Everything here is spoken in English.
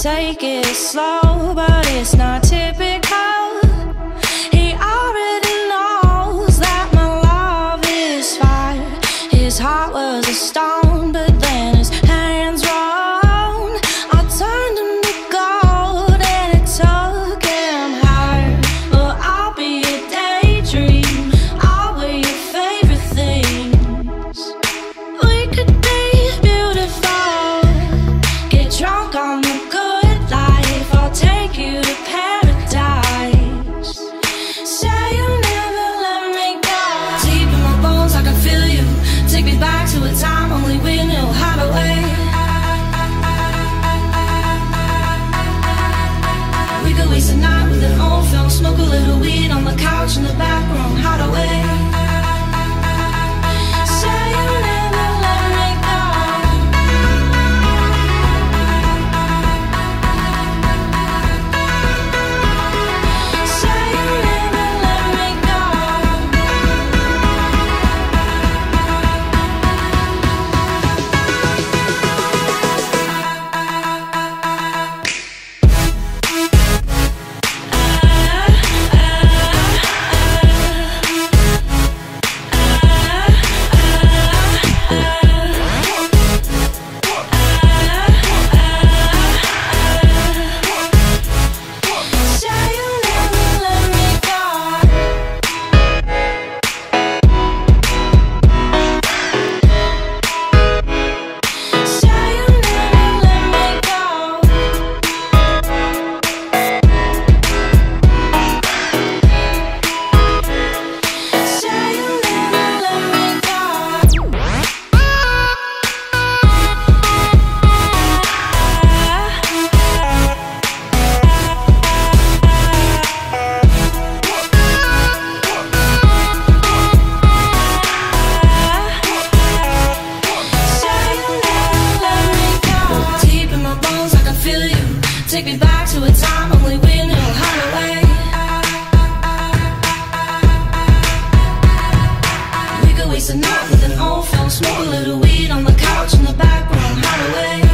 Take it slow, but it's not typical. He already knows that my love is fire. His heart was a stone. touching the back. Take me back to a time only we knew how to wait We could waste a night with an old film Smoke a little weed on the couch in the back room Hideaway